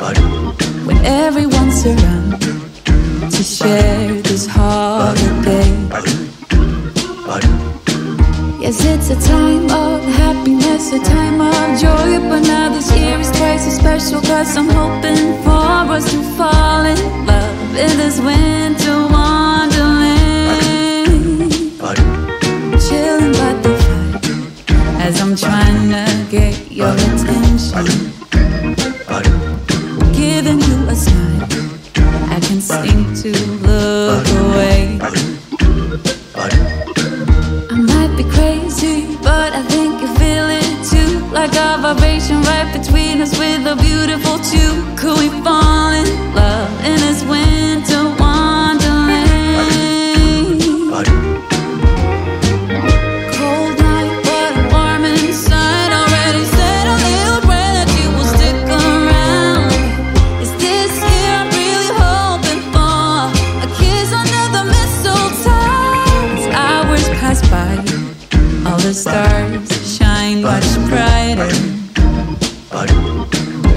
When everyone's around to share this holiday. Yes, it's a time of happiness, a time of joy. But now this year is twice as special, cause I'm hoping for us to fall in love I might be crazy, but I think you feel it too. Like a vibration right between us with a beautiful two.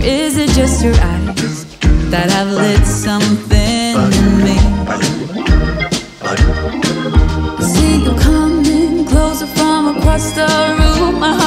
Is it just your eyes that have lit something in me? See you coming closer from across the room.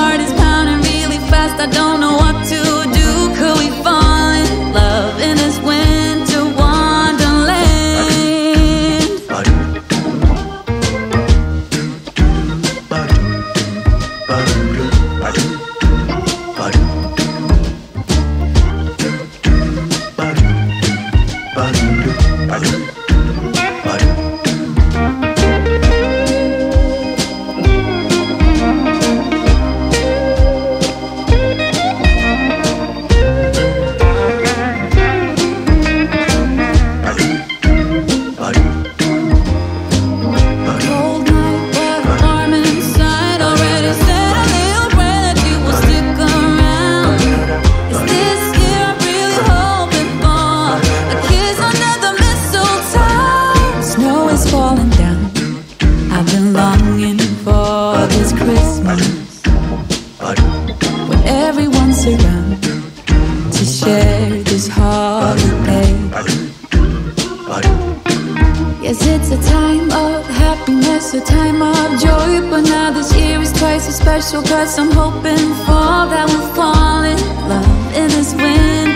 Everyone's around to share this holiday. Yes, it's a time of happiness, a time of joy. But now this year is twice as special, cause I'm hoping for that we'll fall in love in this winter.